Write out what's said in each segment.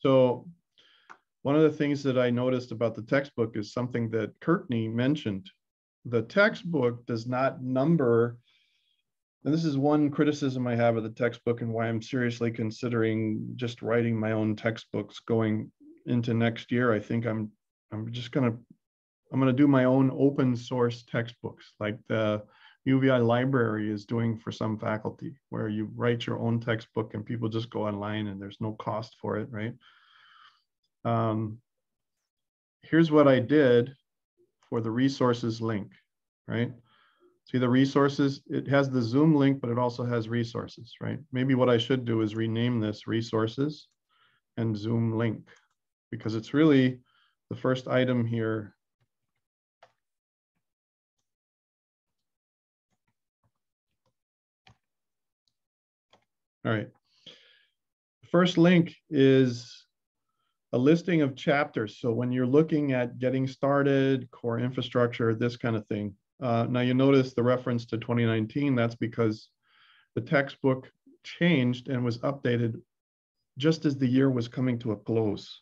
So one of the things that I noticed about the textbook is something that Courtney mentioned. The textbook does not number, and this is one criticism I have of the textbook and why I'm seriously considering just writing my own textbooks going into next year. I think I'm I'm just gonna I'm gonna do my own open source textbooks like the UVI library is doing for some faculty, where you write your own textbook and people just go online and there's no cost for it, right? Um, here's what I did for the resources link, right? See the resources, it has the Zoom link, but it also has resources, right? Maybe what I should do is rename this resources and Zoom link because it's really the first item here All right. First link is a listing of chapters. So when you're looking at getting started, core infrastructure, this kind of thing. Uh, now you notice the reference to 2019, that's because the textbook changed and was updated just as the year was coming to a close.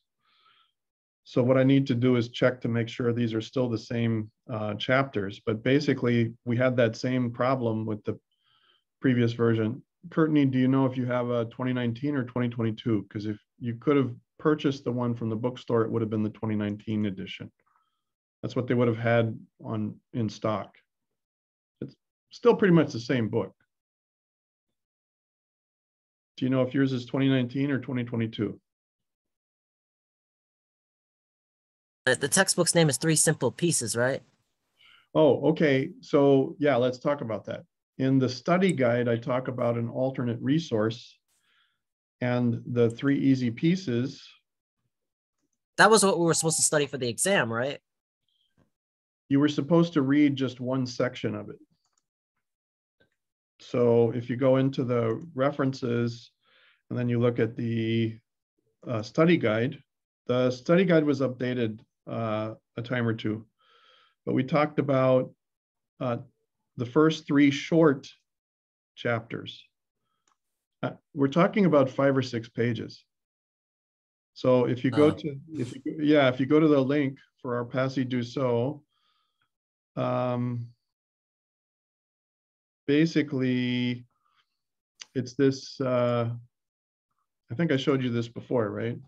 So what I need to do is check to make sure these are still the same uh, chapters. But basically, we had that same problem with the previous version. Courtney, do you know if you have a 2019 or 2022? Because if you could have purchased the one from the bookstore, it would have been the 2019 edition. That's what they would have had on in stock. It's still pretty much the same book. Do you know if yours is 2019 or 2022? The textbook's name is Three Simple Pieces, right? Oh, okay. So yeah, let's talk about that. In the study guide, I talk about an alternate resource and the three easy pieces. That was what we were supposed to study for the exam, right? You were supposed to read just one section of it. So if you go into the references and then you look at the uh, study guide, the study guide was updated uh, a time or two, but we talked about uh, the first three short chapters. Uh, we're talking about five or six pages. So if you go uh, to, if you, yeah, if you go to the link for our Passy Do So, um, basically it's this, uh, I think I showed you this before, right?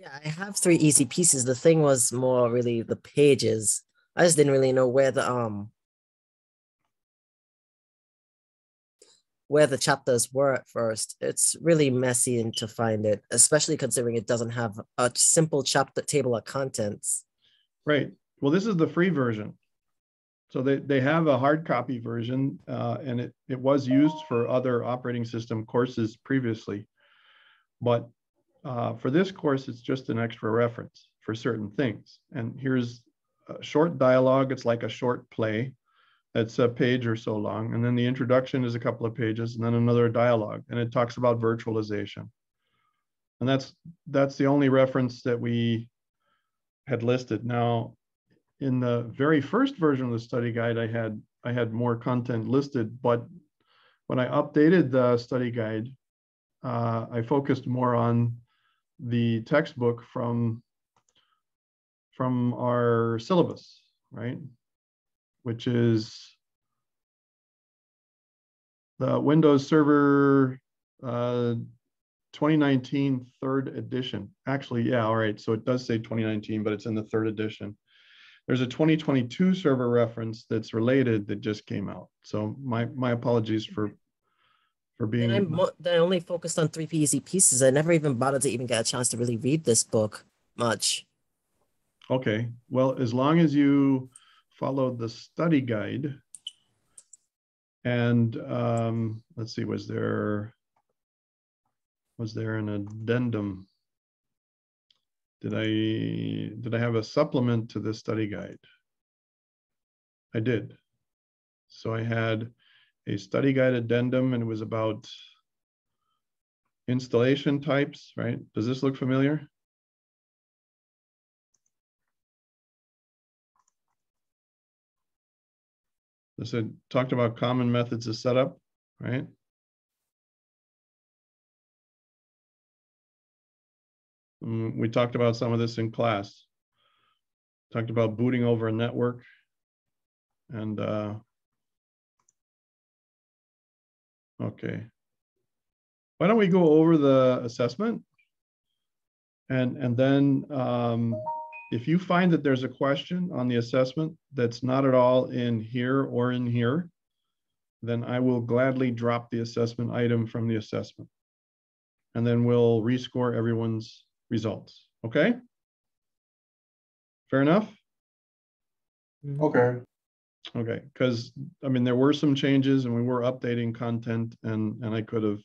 Yeah, I have three easy pieces. The thing was more really the pages. I just didn't really know where the um where the chapters were at first. It's really messy and to find it, especially considering it doesn't have a simple chapter table of contents. Right. Well, this is the free version. So they, they have a hard copy version uh, and it, it was used for other operating system courses previously. But uh, for this course, it's just an extra reference for certain things. And here's a short dialogue. It's like a short play. It's a page or so long. And then the introduction is a couple of pages and then another dialogue. And it talks about virtualization. And that's that's the only reference that we had listed. Now, in the very first version of the study guide, I had I had more content listed, but when I updated the study guide, uh, I focused more on the textbook from from our syllabus, right? Which is the Windows Server uh, 2019 third edition. Actually, yeah, all right. So it does say 2019, but it's in the third edition. There's a 2022 server reference that's related that just came out. So my my apologies for for being. And I'm I only focused on three easy pieces. I never even bothered to even get a chance to really read this book much. Okay, well, as long as you followed the study guide, and um, let's see, was there was there an addendum? Did I did I have a supplement to the study guide? I did. So I had a study guide addendum and it was about installation types, right? Does this look familiar? This had talked about common methods of setup, right? Mm, we talked about some of this in class. Talked about booting over a network and uh, okay. Why don't we go over the assessment? And, and then um, if you find that there's a question on the assessment that's not at all in here or in here, then I will gladly drop the assessment item from the assessment. And then we'll rescore everyone's results, okay? Fair enough? Okay. Okay, because, I mean, there were some changes and we were updating content and, and I could have,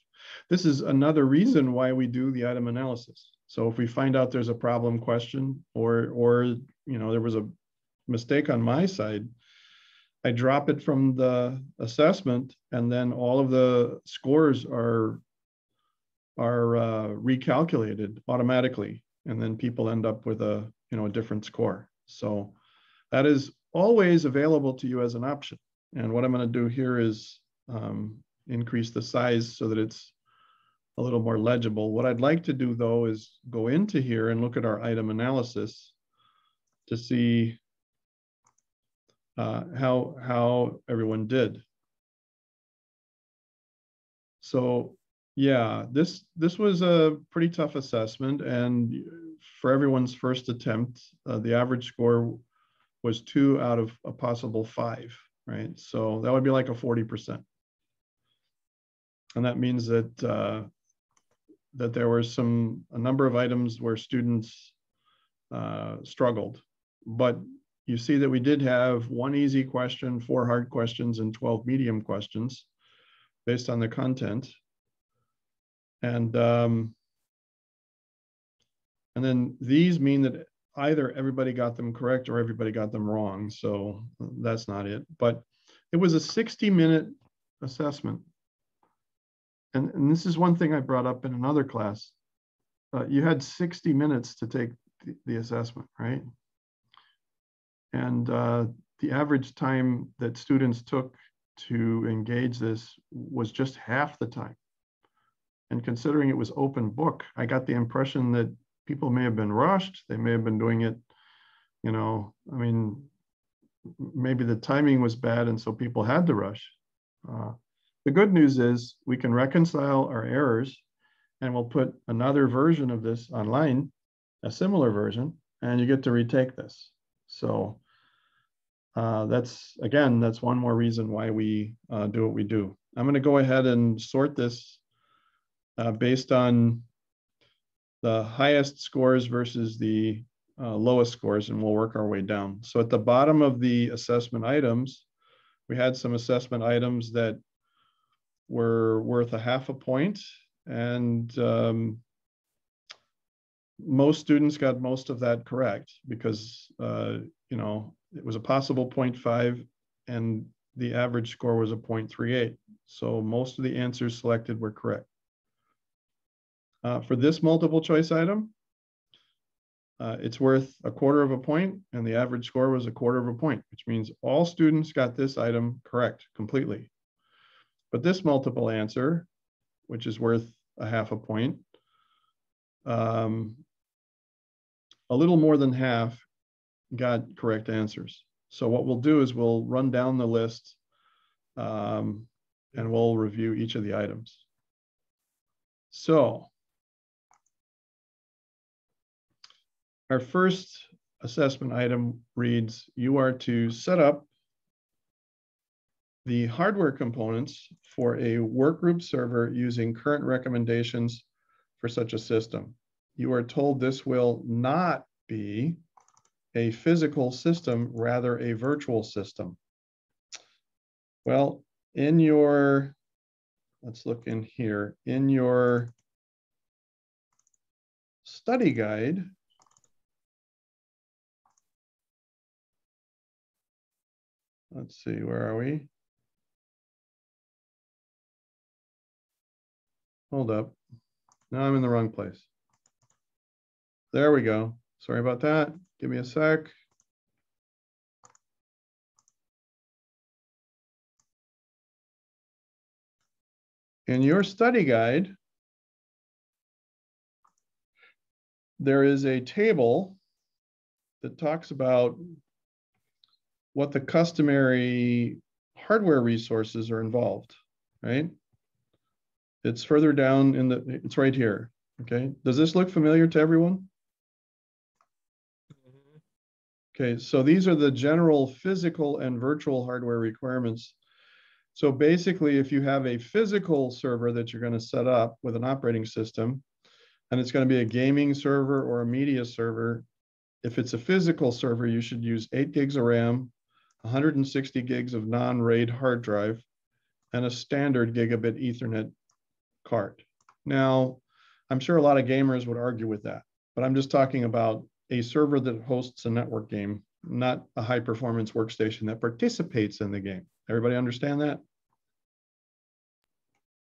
this is another reason why we do the item analysis. So if we find out there's a problem question or, or, you know, there was a mistake on my side, I drop it from the assessment and then all of the scores are, are uh, recalculated automatically. And then people end up with a, you know, a different score. So that is always available to you as an option. And what I'm going to do here is um, increase the size so that it's a little more legible. What I'd like to do though is go into here and look at our item analysis to see uh, how, how everyone did. So yeah, this, this was a pretty tough assessment and for everyone's first attempt, uh, the average score was two out of a possible five, right? So that would be like a 40%. And that means that uh, that there were some a number of items where students uh, struggled, but you see that we did have one easy question, four hard questions, and 12 medium questions based on the content. And um, and then these mean that either everybody got them correct or everybody got them wrong. So that's not it. But it was a 60 minute assessment and, and this is one thing I brought up in another class. Uh, you had 60 minutes to take the, the assessment, right? And uh, the average time that students took to engage this was just half the time. And considering it was open book, I got the impression that people may have been rushed. They may have been doing it, you know, I mean, maybe the timing was bad and so people had to rush. Uh, the good news is we can reconcile our errors and we'll put another version of this online, a similar version, and you get to retake this. So uh, that's, again, that's one more reason why we uh, do what we do. I'm gonna go ahead and sort this uh, based on the highest scores versus the uh, lowest scores, and we'll work our way down. So at the bottom of the assessment items, we had some assessment items that were worth a half a point and um, most students got most of that correct because uh, you know it was a possible 0.5 and the average score was a 0.38 so most of the answers selected were correct uh, for this multiple choice item uh, it's worth a quarter of a point and the average score was a quarter of a point which means all students got this item correct completely but this multiple answer, which is worth a half a point, um, a little more than half got correct answers. So what we'll do is we'll run down the list um, and we'll review each of the items. So our first assessment item reads, you are to set up the hardware components for a workgroup server using current recommendations for such a system. You are told this will not be a physical system, rather a virtual system. Well, in your, let's look in here, in your study guide, Let's see, where are we? Hold up. Now I'm in the wrong place. There we go. Sorry about that. Give me a sec. In your study guide, there is a table that talks about what the customary hardware resources are involved, right? It's further down in the, it's right here, okay? Does this look familiar to everyone? Okay, so these are the general physical and virtual hardware requirements. So basically, if you have a physical server that you're going to set up with an operating system, and it's going to be a gaming server or a media server, if it's a physical server, you should use 8 gigs of RAM, 160 gigs of non-RAID hard drive, and a standard gigabit Ethernet card. Now, I'm sure a lot of gamers would argue with that, but I'm just talking about a server that hosts a network game, not a high performance workstation that participates in the game. Everybody understand that?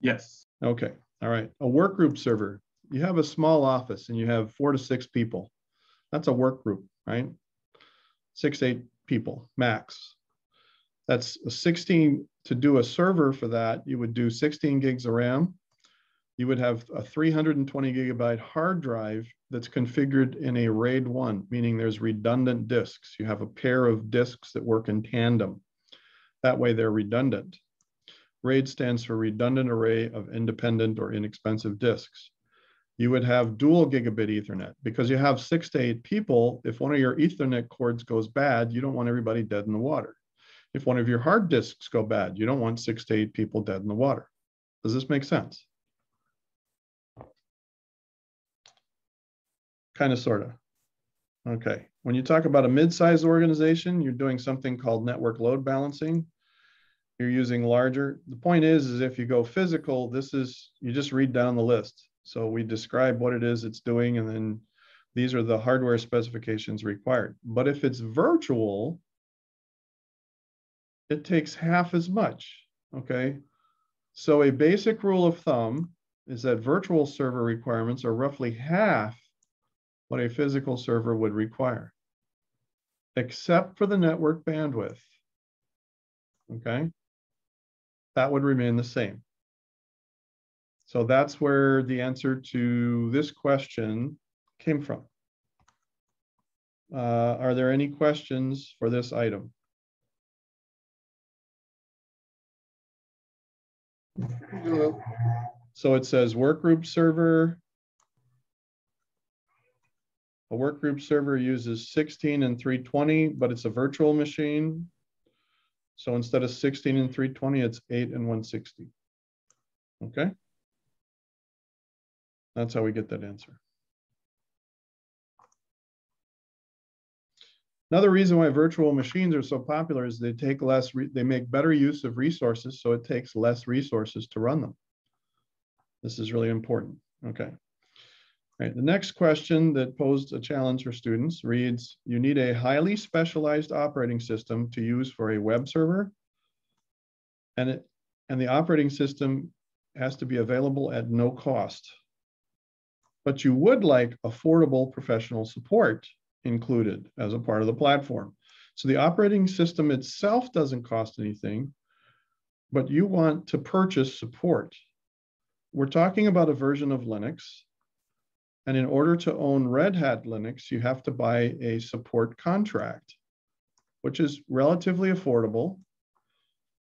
Yes. Okay. All right. A workgroup server. You have a small office and you have four to six people. That's a workgroup, right? Six, eight people max. That's a 16 to do a server for that. You would do 16 gigs of RAM. You would have a 320 gigabyte hard drive that's configured in a RAID 1, meaning there's redundant disks. You have a pair of disks that work in tandem. That way they're redundant. RAID stands for redundant array of independent or inexpensive disks. You would have dual gigabit ethernet because you have six to eight people. If one of your ethernet cords goes bad, you don't want everybody dead in the water. If one of your hard disks go bad, you don't want six to eight people dead in the water. Does this make sense? Kind of, sort of. Okay. When you talk about a mid-sized organization, you're doing something called network load balancing. You're using larger. The point is, is if you go physical, this is, you just read down the list. So we describe what it is it's doing, and then these are the hardware specifications required. But if it's virtual, it takes half as much, okay? So a basic rule of thumb is that virtual server requirements are roughly half what a physical server would require, except for the network bandwidth. Okay, that would remain the same. So that's where the answer to this question came from. Uh, are there any questions for this item? So it says workgroup server a workgroup server uses 16 and 320, but it's a virtual machine. So instead of 16 and 320, it's 8 and 160. Okay? That's how we get that answer. Another reason why virtual machines are so popular is they take less, they make better use of resources, so it takes less resources to run them. This is really important. Okay. Right, the next question that posed a challenge for students reads, you need a highly specialized operating system to use for a web server, and, it, and the operating system has to be available at no cost. But you would like affordable professional support included as a part of the platform. So the operating system itself doesn't cost anything, but you want to purchase support. We're talking about a version of Linux and in order to own Red Hat Linux, you have to buy a support contract, which is relatively affordable.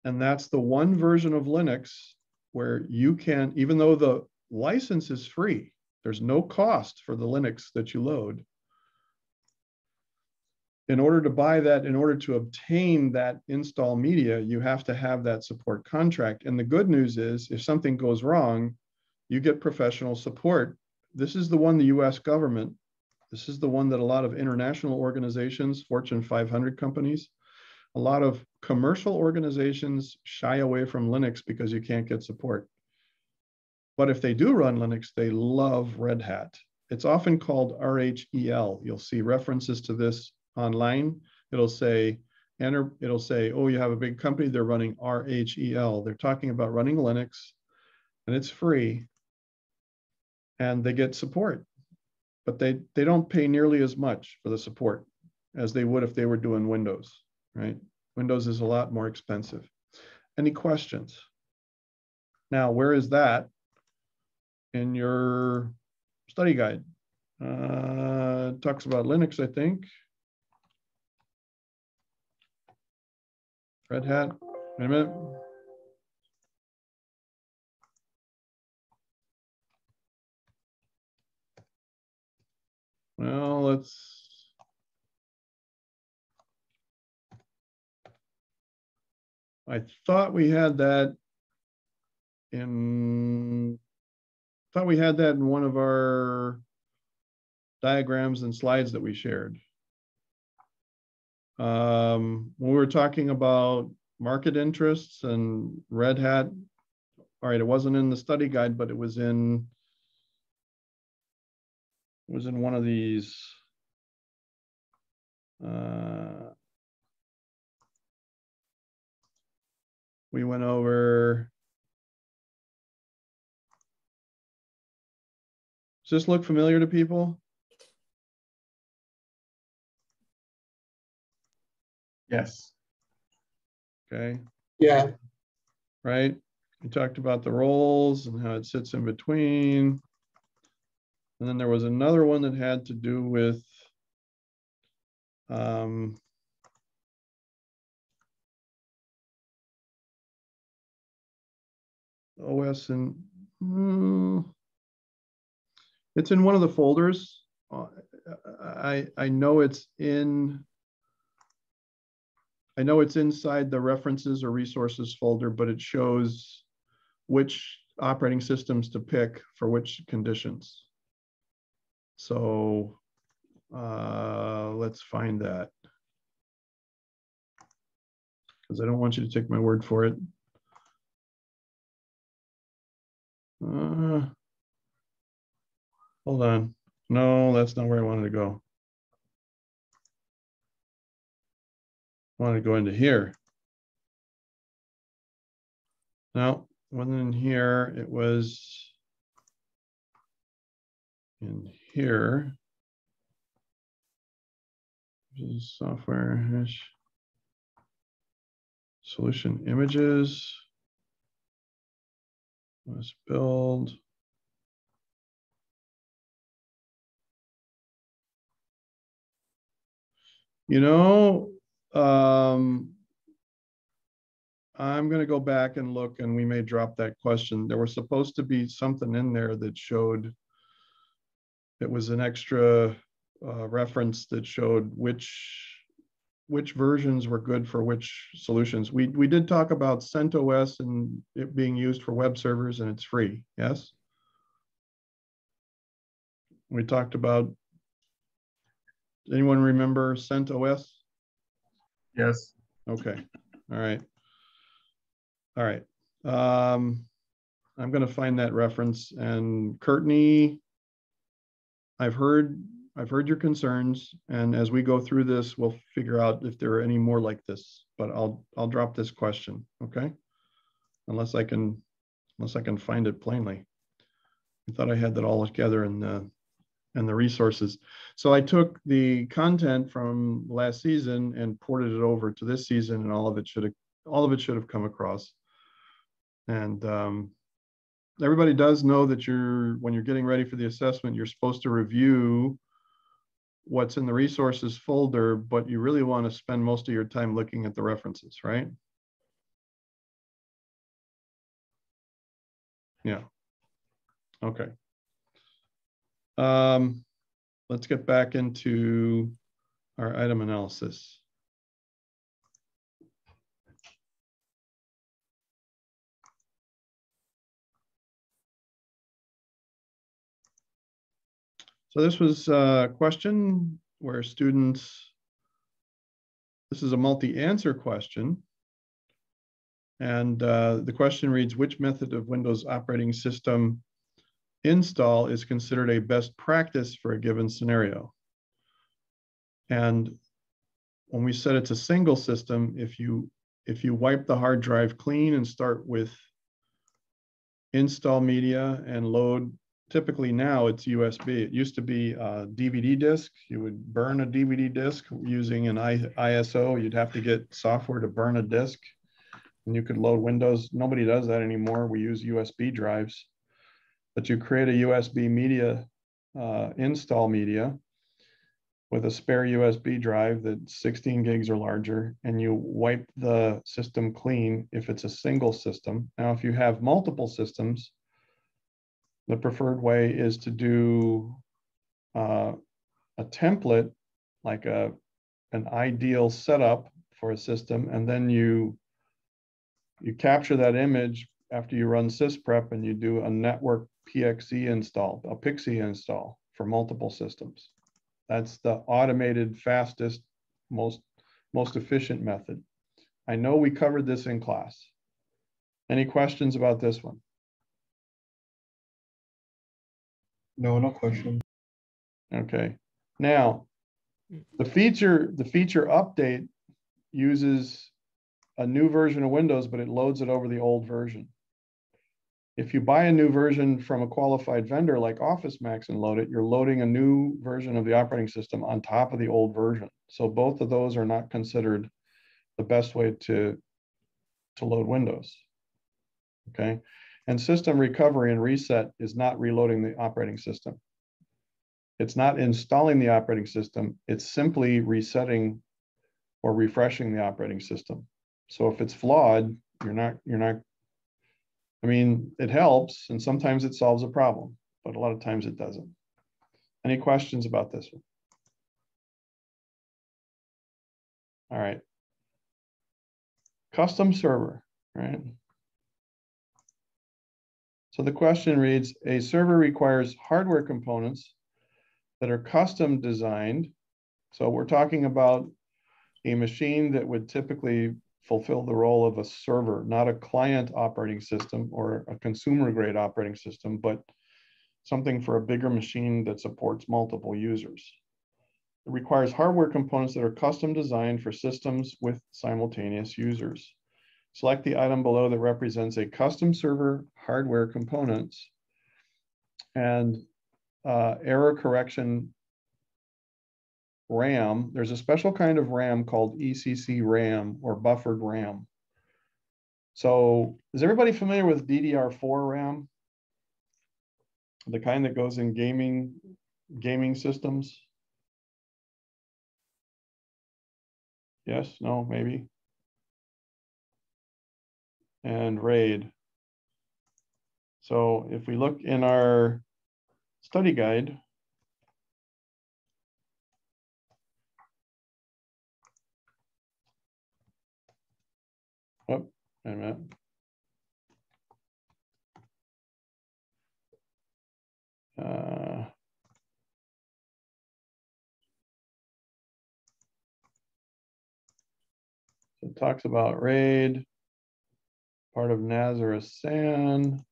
And that's the one version of Linux where you can, even though the license is free, there's no cost for the Linux that you load. In order to buy that, in order to obtain that install media, you have to have that support contract. And the good news is if something goes wrong, you get professional support this is the one the US government, this is the one that a lot of international organizations, Fortune 500 companies, a lot of commercial organizations shy away from Linux because you can't get support. But if they do run Linux, they love Red Hat. It's often called RHEL. You'll see references to this online. It'll say, enter, it'll say, oh, you have a big company, they're running RHEL. They're talking about running Linux and it's free and they get support, but they, they don't pay nearly as much for the support as they would if they were doing Windows, right? Windows is a lot more expensive. Any questions? Now, where is that in your study guide? Uh, talks about Linux, I think. Red Hat, wait a minute. Well, let's. I thought we had that in, thought we had that in one of our diagrams and slides that we shared. Um, when we were talking about market interests and Red Hat, all right, it wasn't in the study guide, but it was in it was in one of these. Uh, we went over. Does this look familiar to people? Yes. Okay, Yeah. right? We talked about the roles and how it sits in between. And then there was another one that had to do with um, OS and hmm, it's in one of the folders. I I know it's in I know it's inside the references or resources folder, but it shows which operating systems to pick for which conditions. So uh, let's find that. Because I don't want you to take my word for it. Uh, hold on. No, that's not where I wanted to go. I wanted to go into here. No, wasn't in here. It was in here. Software hash solution images. Let's build. You know, um, I'm going to go back and look and we may drop that question. There was supposed to be something in there that showed it was an extra uh, reference that showed which which versions were good for which solutions. We we did talk about CentOS and it being used for web servers and it's free. Yes. We talked about. Anyone remember CentOS? Yes. Okay. All right. All right. Um, I'm going to find that reference and Courtney, I've heard I've heard your concerns, and as we go through this, we'll figure out if there are any more like this. But I'll I'll drop this question, okay? Unless I can unless I can find it plainly. I thought I had that all together in the and the resources. So I took the content from last season and ported it over to this season, and all of it should have all of it should have come across. And um, everybody does know that you're when you're getting ready for the assessment, you're supposed to review what's in the resources folder, but you really want to spend most of your time looking at the references, right? Yeah. Okay. Um, let's get back into our item analysis. So this was a question where students, this is a multi-answer question. And uh, the question reads, which method of Windows operating system install is considered a best practice for a given scenario? And when we said it's a single system, if you if you wipe the hard drive clean and start with install media and load typically now it's USB. It used to be a DVD disc. You would burn a DVD disc using an ISO. You'd have to get software to burn a disc. and you could load Windows. Nobody does that anymore. We use USB drives, but you create a USB media uh, install media with a spare USB drive that's 16 gigs or larger, and you wipe the system clean if it's a single system. Now, if you have multiple systems, the preferred way is to do uh, a template, like a an ideal setup for a system, and then you you capture that image after you run sysprep and you do a network PXE install, a PXE install for multiple systems. That's the automated, fastest, most, most efficient method. I know we covered this in class. Any questions about this one? No, no question. Okay. Now, the feature, the feature update uses a new version of Windows, but it loads it over the old version. If you buy a new version from a qualified vendor like Office Max and load it, you're loading a new version of the operating system on top of the old version. So both of those are not considered the best way to, to load Windows. Okay. And system recovery and reset is not reloading the operating system. It's not installing the operating system. It's simply resetting or refreshing the operating system. So if it's flawed, you're not, you're not I mean, it helps and sometimes it solves a problem, but a lot of times it doesn't. Any questions about this one? All right. Custom server, right? So the question reads, a server requires hardware components that are custom designed. So we're talking about a machine that would typically fulfill the role of a server, not a client operating system or a consumer grade operating system, but something for a bigger machine that supports multiple users. It requires hardware components that are custom designed for systems with simultaneous users. Select the item below that represents a custom server hardware components and uh, error correction RAM, there's a special kind of RAM called ECC RAM or buffered RAM. So is everybody familiar with DDR4 RAM? The kind that goes in gaming, gaming systems? Yes, no, maybe. And RAID. So if we look in our study guide, Oh, wait. Uh, it talks about RAID, part of Nazareth SAN.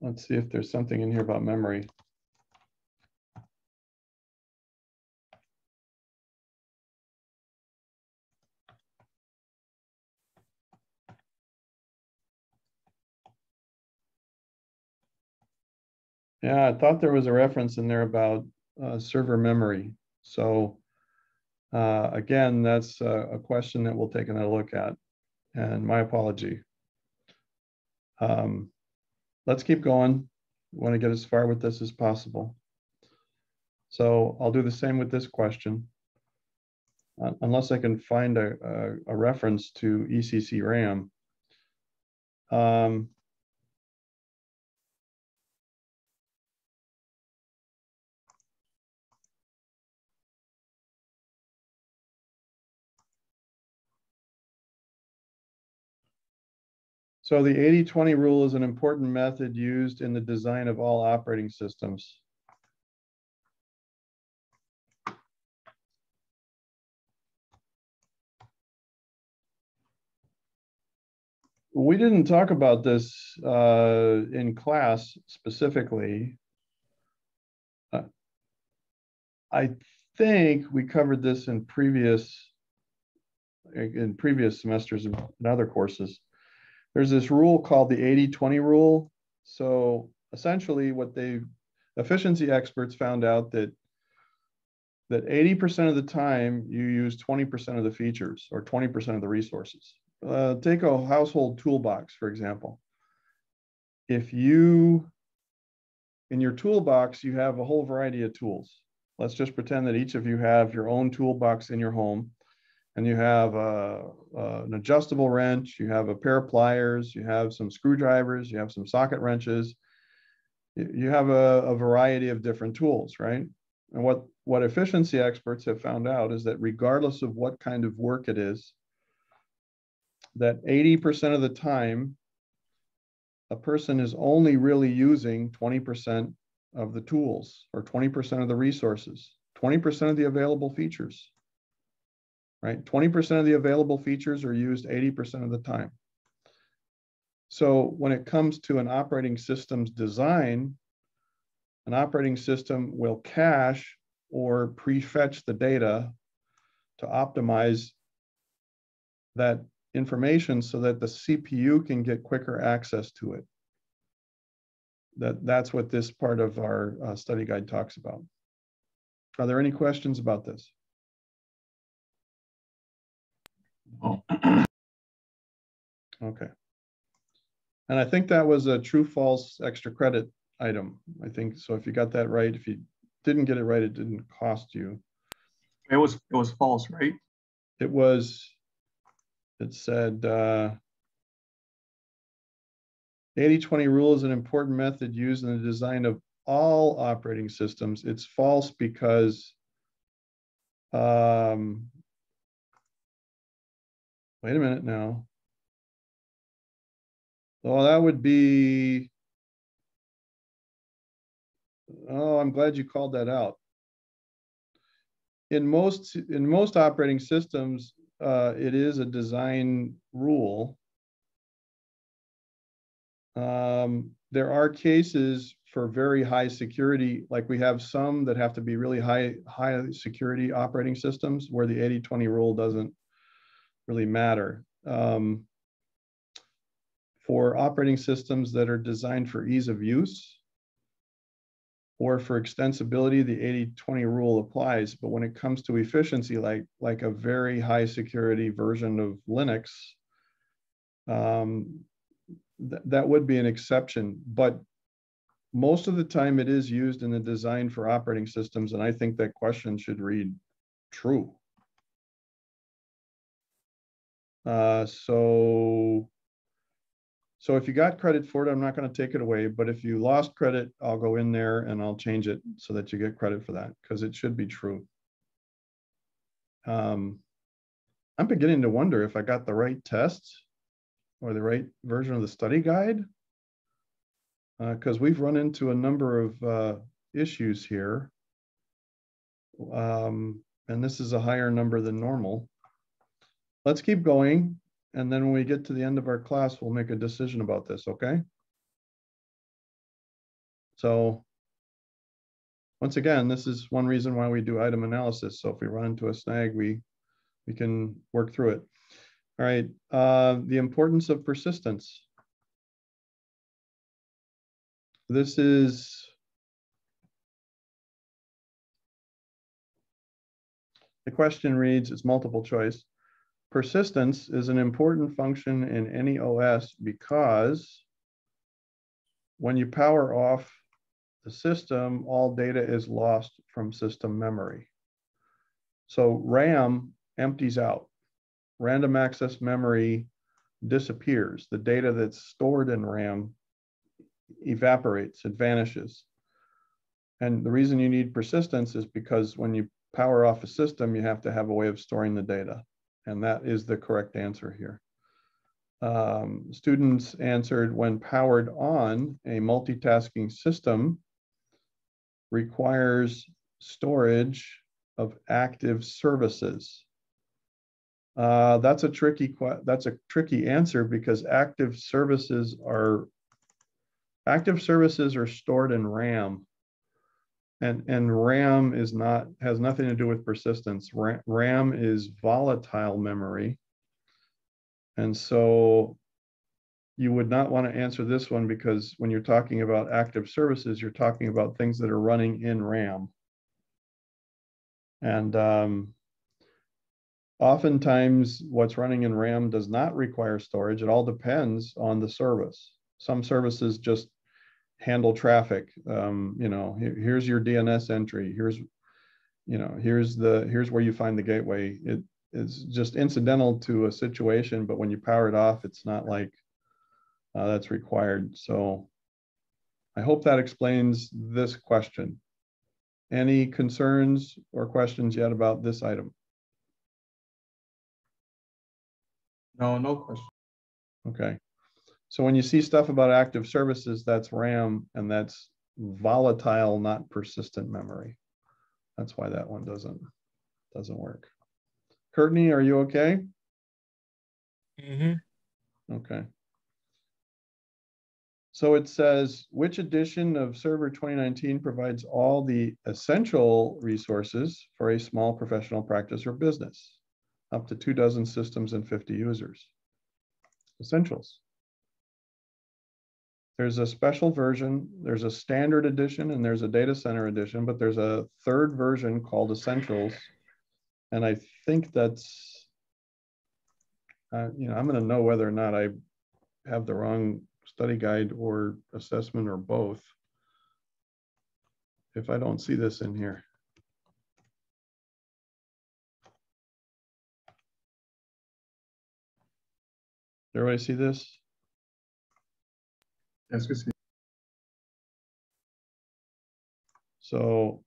Let's see if there's something in here about memory. Yeah, I thought there was a reference in there about uh, server memory. So uh, again, that's a, a, question that we'll take another look at. And my apology. Um, let's keep going. We want to get as far with this as possible. So I'll do the same with this question. Uh, unless I can find a, a, a reference to ECC RAM. Um, So the 80-20 rule is an important method used in the design of all operating systems. We didn't talk about this uh, in class specifically. Uh, I think we covered this in previous in previous semesters and other courses there's this rule called the 80-20 rule. So essentially what they efficiency experts found out that that 80% of the time you use 20% of the features or 20% of the resources. uh, take a household toolbox, for example. If you, in your toolbox, you have a whole variety of tools. Let's just pretend that each of you have your own toolbox in your home and you have a, an adjustable wrench, you have a pair of pliers, you have some screwdrivers, you have some socket wrenches, you have a, a variety of different tools, right? And what, what efficiency experts have found out is that regardless of what kind of work it is, that 80% of the time, a person is only really using 20% of the tools or 20% of the resources, 20% of the available features, right? 20% of the available features are used 80% of the time. So when it comes to an operating system's design, an operating system will cache or prefetch the data to optimize that information so that the CPU can get quicker access to it. That, that's what this part of our uh, study guide talks about. Are there any questions about this? Oh. Okay. And I think that was a true false extra credit item. I think so. If you got that right, if you didn't get it right, it didn't cost you. It was it was false, right? It was. It said uh, 80-20 rule is an important method used in the design of all operating systems. It's false because um, wait a minute now. Oh, that would be, oh, I'm glad you called that out. In most, in most operating systems, uh, it is a design rule. Um, there are cases for very high security, like we have some that have to be really high, high security operating systems where the 80-20 rule doesn't really matter. Um, for operating systems that are designed for ease of use or for extensibility, the 80-20 rule applies. But when it comes to efficiency, like, like a very high security version of Linux, um, th that would be an exception. But most of the time it is used in the design for operating systems. And I think that question should read true. Uh, so so if you got credit for it, I'm not going to take it away. But if you lost credit, I'll go in there and I'll change it so that you get credit for that because it should be true. Um, I'm beginning to wonder if I got the right test or the right version of the study guide because uh, we've run into a number of uh, issues here. Um, and this is a higher number than normal. Let's keep going. And then when we get to the end of our class, we'll make a decision about this, okay? So once again, this is one reason why we do item analysis. So if we run into a snag, we, we can work through it. All right, uh, the importance of persistence. This is the question reads, it's multiple choice. Persistence is an important function in any OS because when you power off the system, all data is lost from system memory. So RAM empties out. Random access memory disappears. The data that's stored in RAM evaporates, it vanishes. And the reason you need persistence is because when you power off a system, you have to have a way of storing the data. And that is the correct answer here. Um, students answered when powered on, a multitasking system requires storage of active services. Uh, that's a tricky that's a tricky answer because active services are active services are stored in RAM and and ram is not has nothing to do with persistence ram is volatile memory and so you would not want to answer this one because when you're talking about active services you're talking about things that are running in ram and um, oftentimes what's running in RAM does not require storage. It all depends on the service. Some services just handle traffic. Um, you know, here, here's your DNS entry. Here's, you know, here's the here's where you find the gateway. It is just incidental to a situation, but when you power it off, it's not like uh, that's required. So I hope that explains this question. Any concerns or questions yet about this item? No, no question. Okay. So when you see stuff about active services, that's RAM and that's volatile, not persistent memory. That's why that one doesn't doesn't work. Courtney, are you okay? Mm-hmm. Okay. So it says, which edition of Server 2019 provides all the essential resources for a small professional practice or business, up to two dozen systems and 50 users? Essentials. There's a special version, there's a standard edition, and there's a data center edition, but there's a third version called Essentials. And I think that's, uh, you know, I'm going to know whether or not I have the wrong study guide or assessment or both. If I don't see this in here. Everybody see this? Yes, see. So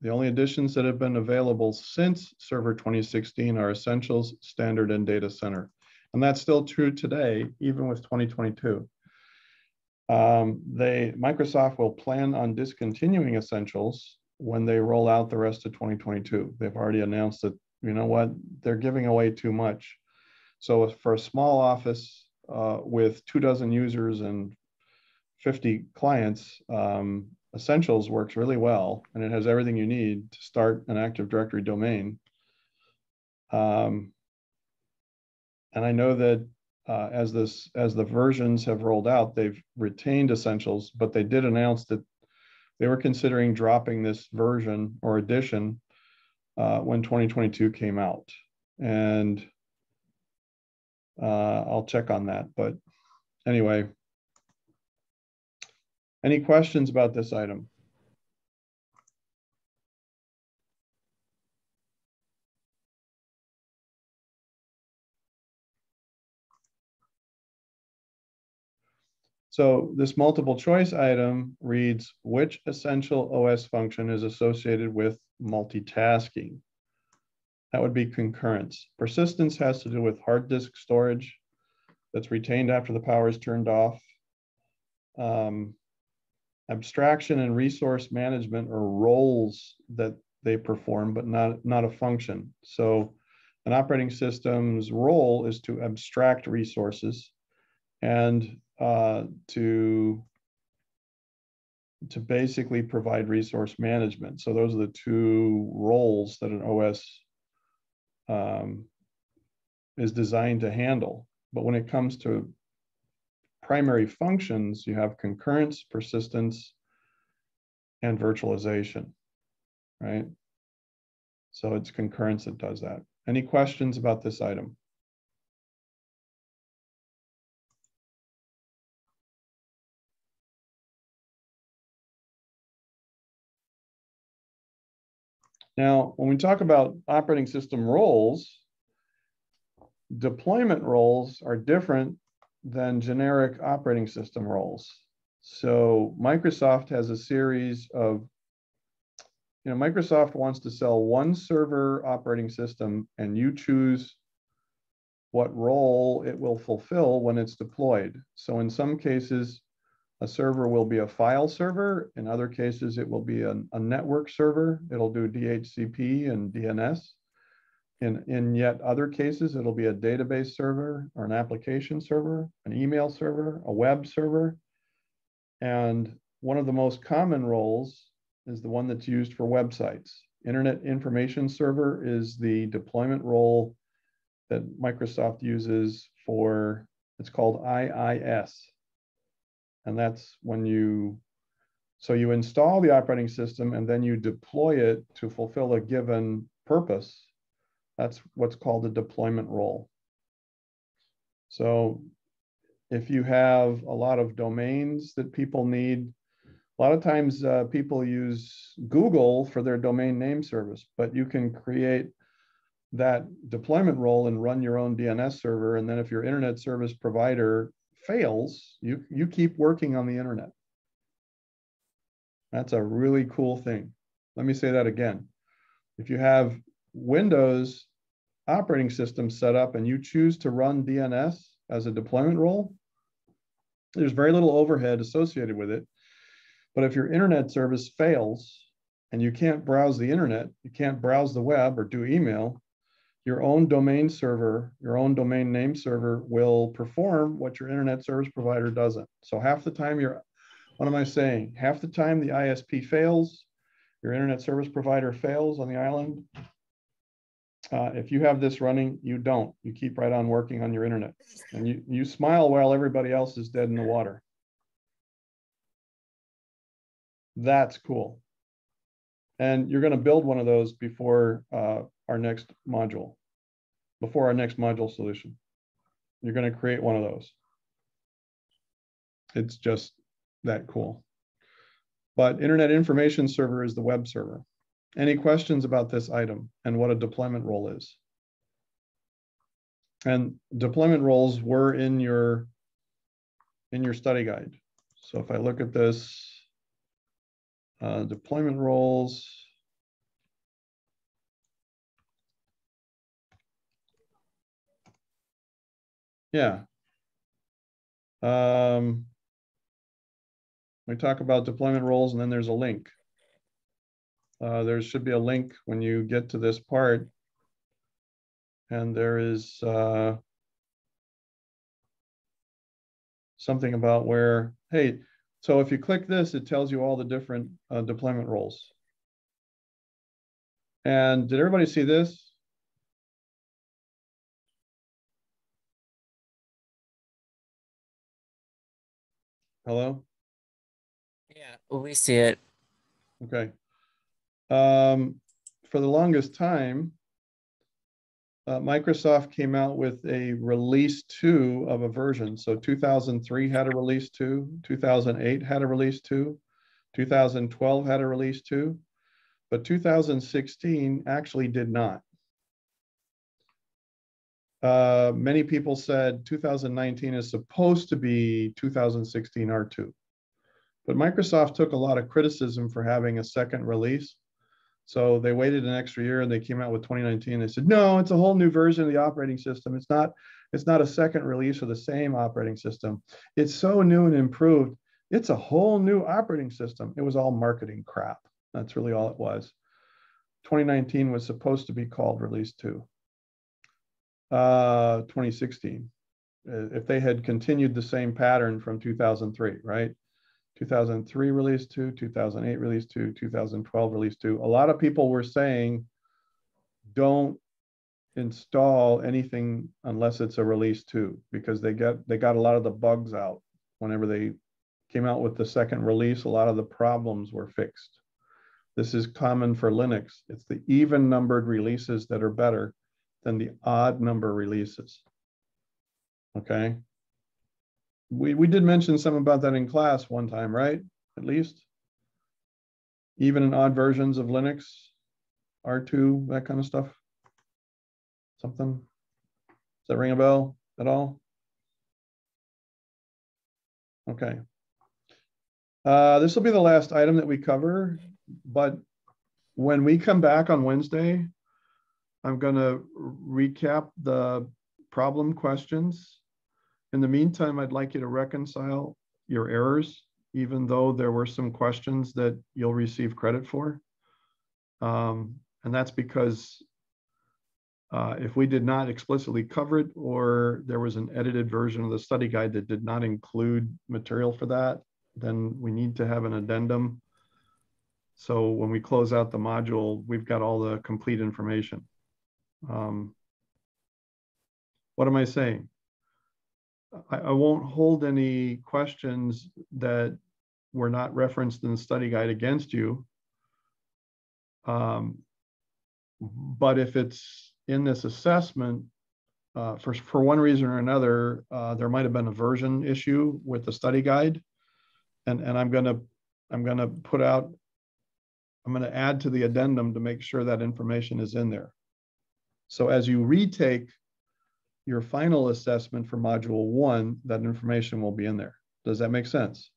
the only additions that have been available since Server 2016 are Essentials, Standard, and Data Center. And that's still true today, even with 2022. Um, they Microsoft will plan on discontinuing Essentials when they roll out the rest of 2022. They've already announced that, you know what, they're giving away too much. So for a small office uh, with two dozen users and 50 clients, um, Essentials works really well, and it has everything you need to start an Active Directory domain. Um, and I know that uh, as this as the versions have rolled out, they've retained Essentials, but they did announce that they were considering dropping this version or edition uh, when 2022 came out. And uh, I'll check on that. But anyway, any questions about this item? So this multiple choice item reads, which essential OS function is associated with multitasking? That would be concurrence. Persistence has to do with hard disk storage that's retained after the power is turned off. Um, abstraction and resource management are roles that they perform, but not, not a function. So an operating system's role is to abstract resources and uh, to to basically provide resource management. So those are the two roles that an OS um, is designed to handle. But when it comes to primary functions, you have concurrence, persistence, and virtualization, right? So it's concurrence that does that. Any questions about this item? Now, when we talk about operating system roles, deployment roles are different than generic operating system roles. So Microsoft has a series of, you know, Microsoft wants to sell one server operating system and you choose what role it will fulfill when it's deployed. So in some cases, a server will be a file server. In other cases, it will be a, a network server. It'll do DHCP and DNS. In, in yet other cases, it'll be a database server or an application server, an email server, a web server. And one of the most common roles is the one that's used for websites. Internet Information Server is the deployment role that Microsoft uses for, it's called IIS, and that's when you, so you install the operating system and then you deploy it to fulfill a given purpose. That's what's called a deployment role. So if you have a lot of domains that people need, a lot of times uh, people use Google for their domain name service, but you can create that deployment role and run your own DNS server. And then if your internet service provider fails, you, you keep working on the internet. That's a really cool thing. Let me say that again. If you have Windows operating system set up and you choose to run DNS as a deployment role, there's very little overhead associated with it. But if your internet service fails and you can't browse the internet, you can't browse the web or do email, your own domain server, your own domain name server will perform what your internet service provider doesn't. So half the time you're, what am I saying? Half the time the ISP fails, your internet service provider fails on the island. Uh, if you have this running, you don't. You keep right on working on your internet. And you, you smile while everybody else is dead in the water. That's cool. And you're going to build one of those before uh, our next module, before our next module solution. You're going to create one of those. It's just that cool. But Internet Information Server is the web server. Any questions about this item and what a deployment role is? And deployment roles were in your in your study guide. So if I look at this, uh, deployment roles, yeah. Um, we talk about deployment roles and then there's a link. Uh, there should be a link when you get to this part. And there is uh, something about where, hey, so if you click this, it tells you all the different uh, deployment roles. And did everybody see this? Hello? Yeah, we see it. Okay. Um, for the longest time, uh, Microsoft came out with a release two of a version. So 2003 had a release two, 2008 had a release two, 2012 had a release two, but 2016 actually did not. Uh, many people said 2019 is supposed to be 2016 R2. But Microsoft took a lot of criticism for having a second release. So they waited an extra year and they came out with 2019. They said, no, it's a whole new version of the operating system. It's not, it's not a second release of the same operating system. It's so new and improved. It's a whole new operating system. It was all marketing crap. That's really all it was. 2019 was supposed to be called release two. Uh, 2016. If they had continued the same pattern from 2003, right? 2003 release two, 2008 release two, 2012 release two. A lot of people were saying, don't install anything unless it's a release two, because they get they got a lot of the bugs out whenever they came out with the second release. A lot of the problems were fixed. This is common for Linux. It's the even numbered releases that are better than the odd number releases. Okay we, we did mention some about that in class one time, right? At least. Even in odd versions of Linux, R2, that kind of stuff. Something. Does that ring a bell at all? Okay. Uh, this will be the last item that we cover, but when we come back on Wednesday, I'm going to recap the problem questions in the meantime, I'd like you to reconcile your errors, even though there were some questions that you'll receive credit for. Um, and that's because uh, if we did not explicitly cover it or there was an edited version of the study guide that did not include material for that, then we need to have an addendum. So when we close out the module, we've got all the complete information. Um, what am I saying? I, I won't hold any questions that were not referenced in the study guide against you. Um, but if it's in this assessment, uh, for, for one reason or another, uh, there might have been a version issue with the study guide. And, and I'm gonna, I'm gonna put out, I'm gonna add to the addendum to make sure that information is in there. So as you retake your final assessment for module one, that information will be in there. Does that make sense?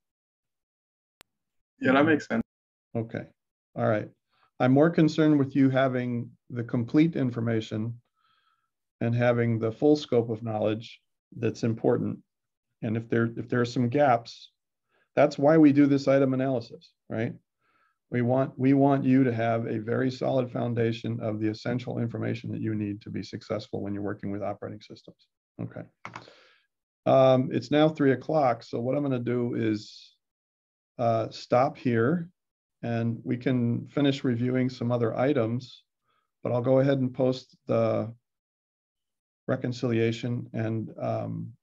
Yeah, that makes sense. Okay, all right. I'm more concerned with you having the complete information and having the full scope of knowledge that's important. And if there if there are some gaps, that's why we do this item analysis, right? We want we want you to have a very solid foundation of the essential information that you need to be successful when you're working with operating systems. Okay. Um, it's now three o'clock, so what I'm going to do is uh, stop here and we can finish reviewing some other items, but I'll go ahead and post the reconciliation. And um,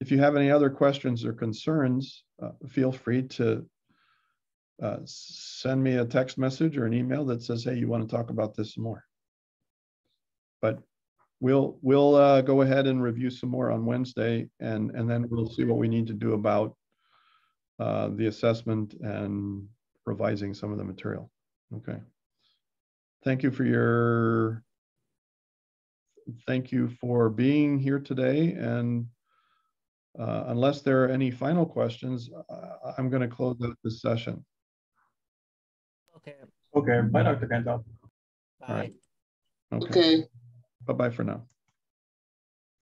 if you have any other questions or concerns, uh, feel free to uh, send me a text message or an email that says, hey, you want to talk about this more. But we'll we'll uh, go ahead and review some more on Wednesday, and and then we'll see what we need to do about uh, the assessment and revising some of the material. Okay. Thank you for your, thank you for being here today. And uh, unless there are any final questions, uh, I'm going to close out this session. Okay. Okay, bye, Dr. Kantor. Bye. All right. Okay. Okay. Bye-bye for now.